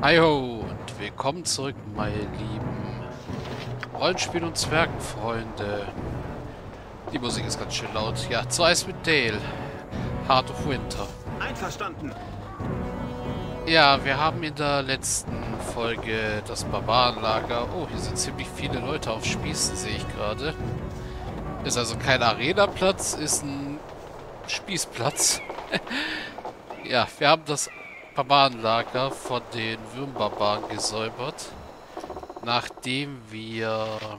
Hiho und willkommen zurück, meine lieben Rollenspiel- und Zwergenfreunde. Die Musik ist ganz schön laut. Ja, zu Eis mit Dale. Heart of Winter. Einverstanden. Ja, wir haben in der letzten Folge das Barbarenlager... Oh, hier sind ziemlich viele Leute auf Spießen, sehe ich gerade. Ist also kein Arena-Platz, ist ein Spießplatz. ja, wir haben das Barbarenlager von den Würmbarbaren gesäubert. Nachdem wir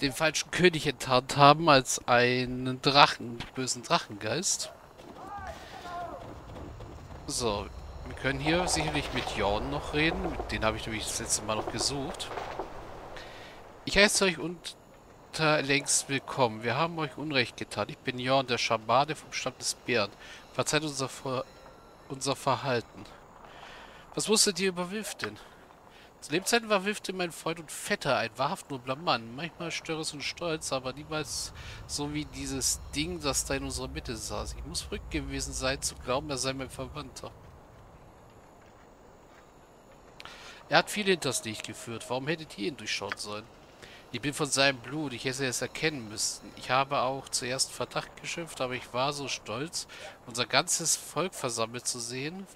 den falschen König enttarnt haben als einen Drachen, bösen Drachengeist. So, wir können hier sicherlich mit Jorn noch reden. Den habe ich nämlich das letzte Mal noch gesucht. Ich heiße euch unterlängst willkommen. Wir haben euch Unrecht getan. Ich bin Jorn, der Schamane vom Stamm des Bären. Verzeiht unser Ver unser Verhalten. Was wusstet ihr über Wilften? Zu Lebzeiten war Wilften mein Freund und Vetter, ein wahrhaft nobler Mann. Manchmal störrisch und stolz, aber niemals so wie dieses Ding, das da in unserer Mitte saß. Ich muss verrückt gewesen sein, zu glauben, er sei mein Verwandter. Er hat viel hinters Licht geführt. Warum hättet ihr ihn durchschauen sollen? Ich bin von seinem Blut, ich hätte es erkennen müssen. Ich habe auch zuerst Verdacht geschimpft, aber ich war so stolz, unser ganzes Volk versammelt zu sehen.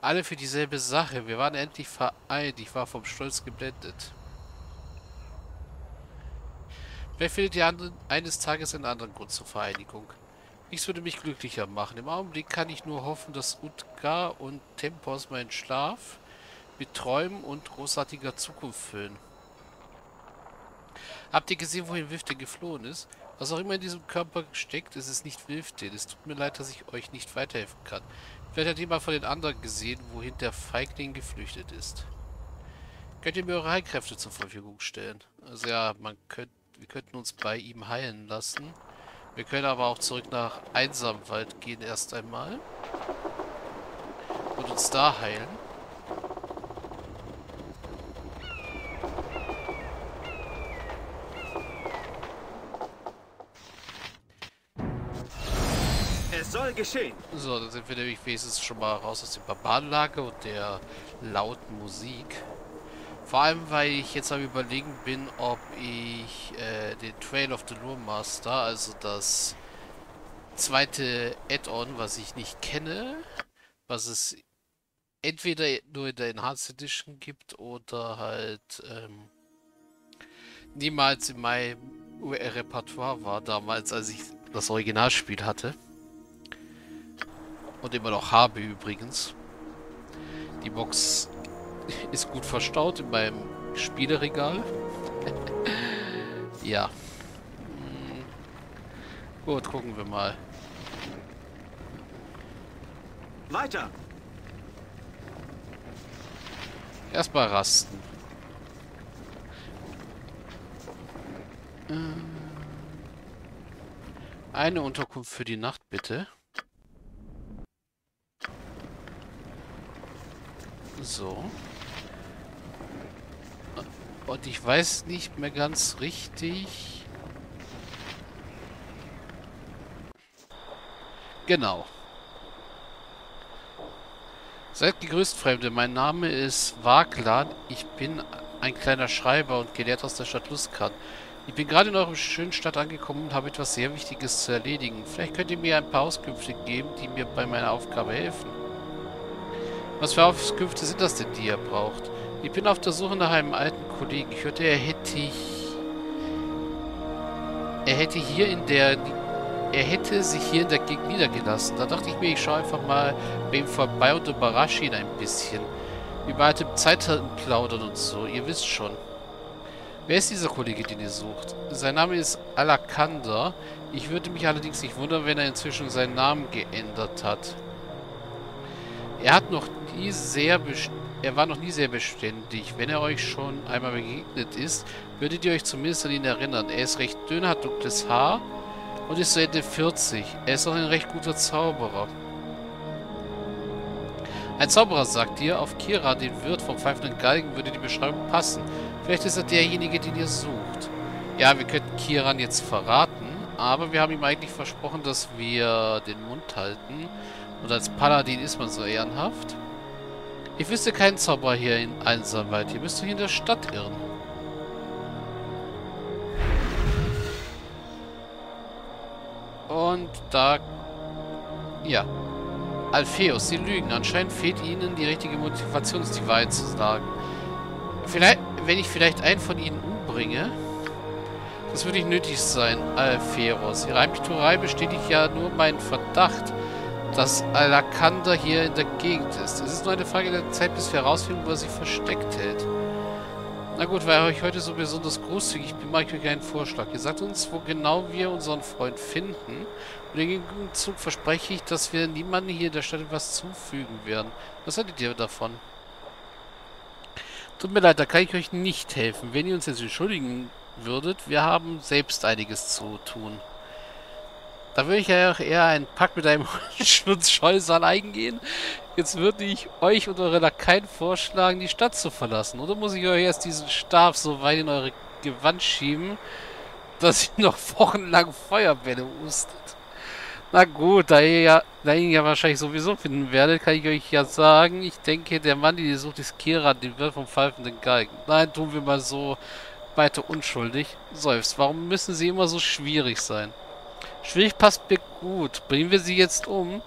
Alle für dieselbe Sache. Wir waren endlich vereint. Ich war vom Stolz geblendet. Vielleicht findet ihr eines Tages einen anderen Grund zur Vereinigung. Nichts würde mich glücklicher machen. Im Augenblick kann ich nur hoffen, dass Utgar und Tempos meinen Schlaf mit Träumen und großartiger Zukunft füllen. Habt ihr gesehen, wohin Wifte geflohen ist? Was auch immer in diesem Körper steckt, ist es nicht Wifte. Es tut mir leid, dass ich euch nicht weiterhelfen kann. Vielleicht hat jemand von den anderen gesehen, wohin der Feigling geflüchtet ist. Könnt ihr mir eure Heilkräfte zur Verfügung stellen? Also ja, man könnt, wir könnten uns bei ihm heilen lassen. Wir können aber auch zurück nach Einsamwald gehen erst einmal. Und uns da heilen. Soll geschehen. So, dann sind wir nämlich wenigstens schon mal raus aus dem Barbarenlager und der lauten Musik. Vor allem, weil ich jetzt am überlegen bin, ob ich äh, den Trail of the Lure Master, also das zweite Add-on, was ich nicht kenne, was es entweder nur in der Enhanced Edition gibt oder halt ähm, niemals in meinem Repertoire war, damals, als ich das Originalspiel hatte. Und immer noch habe übrigens. Die Box ist gut verstaut in meinem Spieleregal. ja. Hm. Gut, gucken wir mal. Weiter. Erstmal rasten. Ähm. Eine Unterkunft für die Nacht, bitte. So. Und ich weiß nicht mehr ganz richtig... Genau. Seid gegrüßt, Fremde. Mein Name ist Waglan. Ich bin ein kleiner Schreiber und gelehrt aus der Stadt Luskan. Ich bin gerade in eurer schönen Stadt angekommen und habe etwas sehr Wichtiges zu erledigen. Vielleicht könnt ihr mir ein paar Auskünfte geben, die mir bei meiner Aufgabe helfen. Was für Auskünfte sind das denn, die ihr braucht? Ich bin auf der Suche nach einem alten Kollegen. Ich hörte, er hätte... Er hätte hier in der... Er hätte sich hier in der Gegend niedergelassen. Da dachte ich mir, ich schaue einfach mal bei ihm vorbei und überrasche ihn ein bisschen. Über alte Zeiten plaudern und so. Ihr wisst schon. Wer ist dieser Kollege, den ihr sucht? Sein Name ist Alakander. Ich würde mich allerdings nicht wundern, wenn er inzwischen seinen Namen geändert hat. Er hat noch nie sehr er war noch nie sehr beständig. Wenn er euch schon einmal begegnet ist, würdet ihr euch zumindest an ihn erinnern. Er ist recht dünn, hat dunkles Haar und ist so Ende 40. Er ist auch ein recht guter Zauberer. Ein Zauberer, sagt ihr, auf Kira, den Wirt vom pfeifenden Galgen, würde die Beschreibung passen. Vielleicht ist er derjenige, den ihr sucht. Ja, wir könnten Kiran jetzt verraten, aber wir haben ihm eigentlich versprochen, dass wir den Mund halten. Und als Paladin ist man so ehrenhaft. Ich wüsste keinen Zauberer hier in Einsamwald. Hier müsst du hier in der Stadt irren. Und da... Ja. Alpheus, sie lügen. Anscheinend fehlt ihnen die richtige Motivation, die Wahrheit zu sagen. Vielleicht, wenn ich vielleicht einen von ihnen umbringe... Das würde nicht nötig sein, Alpheus. Ihre Heimtuerei bestätigt ja nur meinen Verdacht, dass Alakanda hier in der Gegend ist. Es ist nur eine Frage der Zeit, bis wir herausfinden, wo er sich versteckt hält. Na gut, weil ich heute so besonders großzügig bin, mache ich euch einen Vorschlag. Ihr sagt uns, wo genau wir unseren Freund finden. Und im Gegenzug verspreche ich, dass wir niemandem hier in der Stadt etwas zufügen werden. Was haltet ihr davon? Tut mir leid, da kann ich euch nicht helfen. Wenn ihr uns jetzt entschuldigen würdet, wir haben selbst einiges zu tun. Da würde ich ja auch eher einen Pakt mit einem Schutzscheusal eingehen. Jetzt würde ich euch und eure Lakaien vorschlagen, die Stadt zu verlassen. Oder muss ich euch erst diesen Stab so weit in eure Gewand schieben, dass ihr noch wochenlang Feuerbälle ustet? Na gut, da ihr, ja, da ihr ihn ja wahrscheinlich sowieso finden werdet, kann ich euch ja sagen, ich denke, der Mann, den ihr sucht, ist Kira, den Wirt vom pfeifenden Galgen. Nein, tun wir mal so weiter unschuldig. Seufzt, warum müssen sie immer so schwierig sein? Schwierig passt mir gut. Bringen wir sie jetzt um?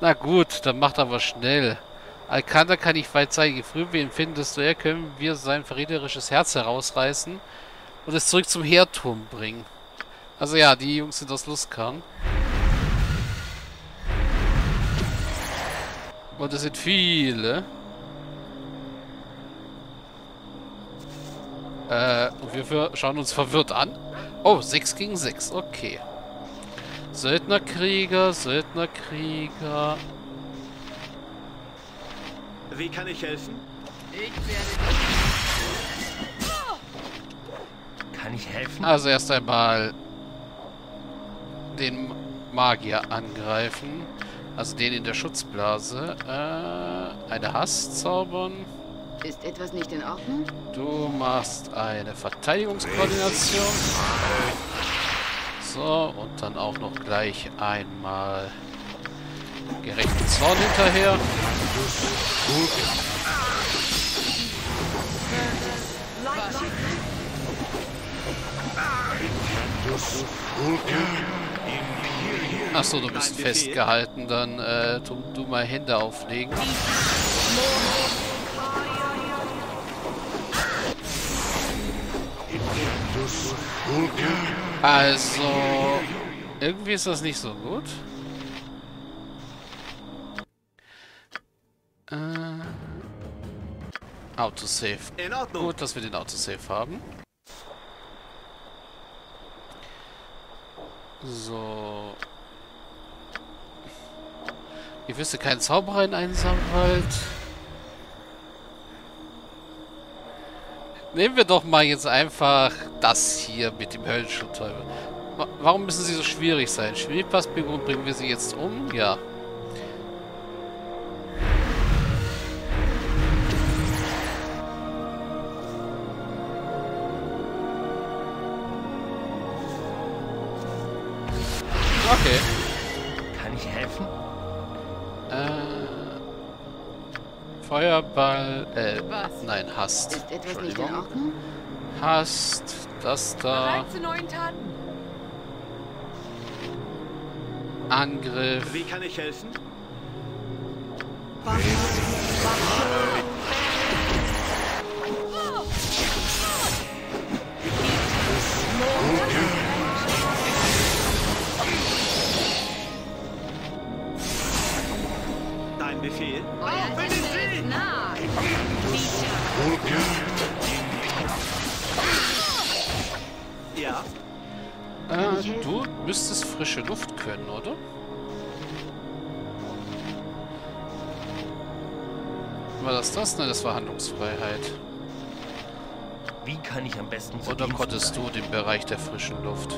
Na gut, dann macht aber schnell. Alcanta kann ich weit zeigen. Je früher wir ihn finden, desto eher können wir sein verräterisches Herz herausreißen und es zurück zum Heerturm bringen. Also ja, die Jungs sind aus Luskan. Und es sind viele. Äh, und wir schauen uns verwirrt an. Oh, 6 gegen 6, okay. Söldnerkrieger, Söldnerkrieger. Wie kann ich helfen? Ich werde Kann ich helfen? Also erst einmal den Magier angreifen. Also den in der Schutzblase. Äh, eine Hass zaubern. Ist etwas nicht in Ordnung? Du machst eine Verteidigungskoordination. So, und dann auch noch gleich einmal gerechten Zorn hinterher. Achso, du bist festgehalten, dann äh, tu, du mal Hände auflegen. Also, irgendwie ist das nicht so gut. Äh, Autosave. In Ordnung. Gut, dass wir den Autosave haben. So. Ich wüsste keinen Zauberer in Einsamwald. Nehmen wir doch mal jetzt einfach das hier mit dem Höllenschutzteufel. Warum müssen sie so schwierig sein? Schwierigpassbegrund bringen wir sie jetzt um? Ja. Okay. Kann ich helfen? Äh, Feuerball, äh, Was? nein, hast. Ist etwas nicht in Entschuldigung. Ordnung? Hast das da? Angriff. Wie kann ich helfen? Dein frische Luft können, oder? War das das? Nein, das war Handlungsfreiheit. Wie kann ich am besten Oder konntest du den Bereich der frischen Luft?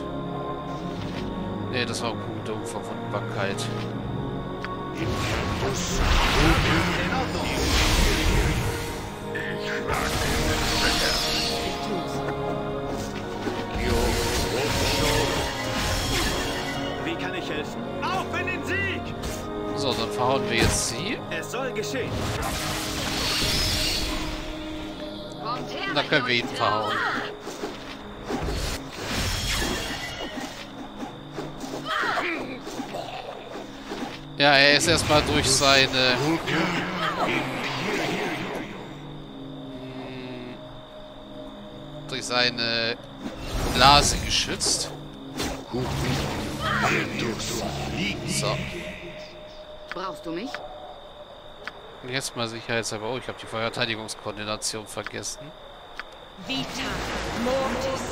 Nee, das war gute Unverwundbarkeit. In Helfen? Auf in den Sieg! So, dann verhauen wir jetzt sie. Es soll geschehen. und dann können wir ihn verhauen. Ja, er ist erstmal durch seine... Hm, durch seine Blase geschützt. So. Brauchst du mich? Jetzt mal sicherheitshalber. Oh, ich habe die Verteidigungskoordination vergessen. Vita Mortis.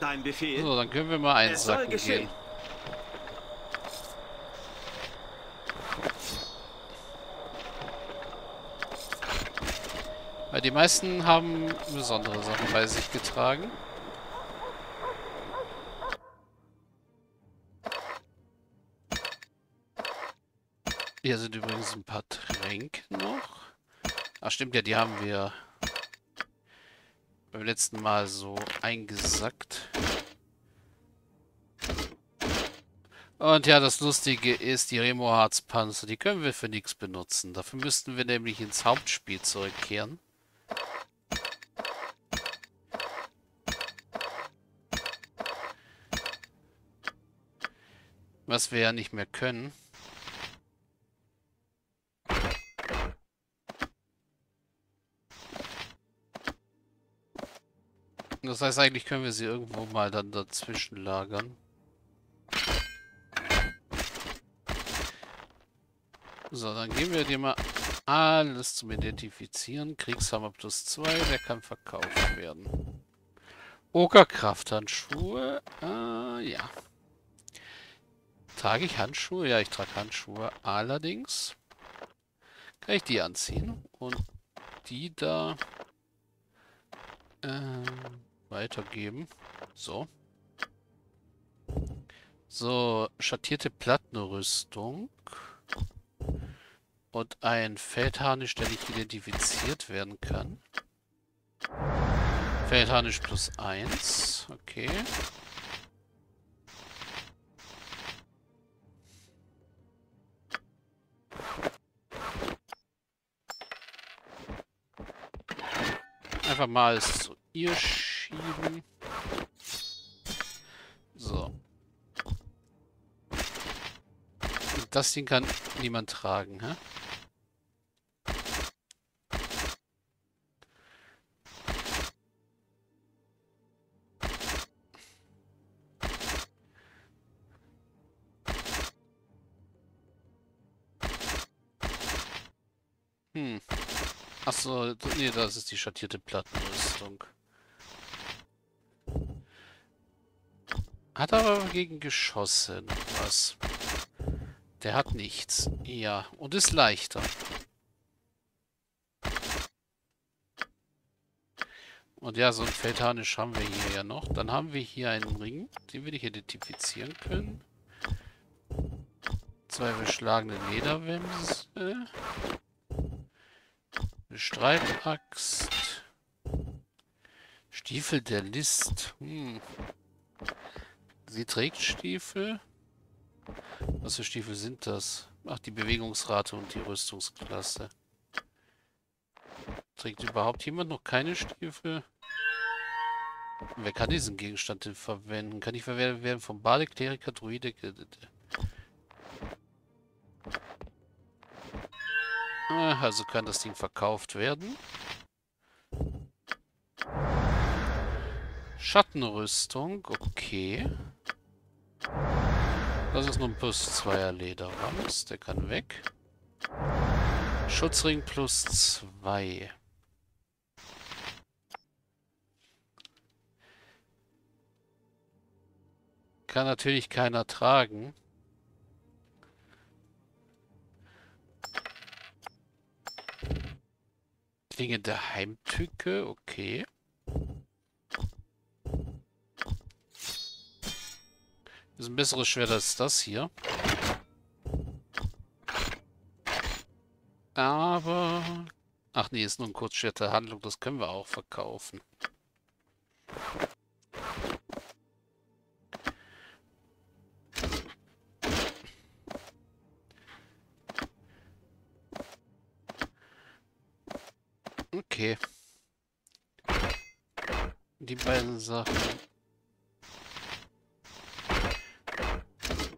Dein Befehl. So, dann können wir mal einsacken gehen. Die meisten haben besondere Sachen bei sich getragen. Hier sind übrigens ein paar Tränke noch. Ach stimmt ja, die haben wir beim letzten Mal so eingesackt. Und ja, das Lustige ist, die Remo Panzer, die können wir für nichts benutzen. Dafür müssten wir nämlich ins Hauptspiel zurückkehren. Was wir ja nicht mehr können. Das heißt, eigentlich können wir sie irgendwo mal dann dazwischen lagern. So, dann geben wir dir mal alles zum Identifizieren. Kriegshammer plus 2, der kann verkauft werden. Ogerkrafthandschuhe, äh, ja. Trage ich Handschuhe? Ja, ich trage Handschuhe. Allerdings kann ich die anziehen und die da äh, weitergeben. So. So, schattierte Plattenrüstung. Und ein Feldharnisch, der nicht identifiziert werden kann. Feldharnisch plus 1. Okay. Einfach mal zu ihr schieben. So. Das Ding kann niemand tragen, hä? Hm. Achso, nee, das ist die schattierte Plattenrüstung. Hat aber gegen geschossen. Was? Der hat nichts. Ja, und ist leichter. Und ja, so ein Feldharnisch haben wir hier ja noch. Dann haben wir hier einen Ring, den wir nicht identifizieren können. Zwei beschlagene Lederwämse. Eine Streitaxt. Stiefel der List. Hm. Sie trägt Stiefel. Was für Stiefel sind das? Ach, die Bewegungsrate und die Rüstungsklasse. Trägt überhaupt jemand noch keine Stiefel? Wer kann diesen Gegenstand denn verwenden? Kann ich verwendet werden vom Bade, Kleriker, Druide? Also kann das Ding verkauft werden. Schattenrüstung, okay. Das ist nur ein plus 2er Lederwams, der kann weg. Schutzring plus 2. Kann natürlich keiner tragen. Klinge der Heimtücke, okay. Ist ein besseres Schwert als das hier. Aber... Ach nee, ist nur ein Kurzschwert der Handlung, das können wir auch verkaufen. Okay. Die beiden Sachen.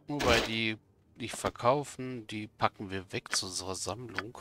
Wobei die nicht verkaufen, die packen wir weg zu unserer Sammlung.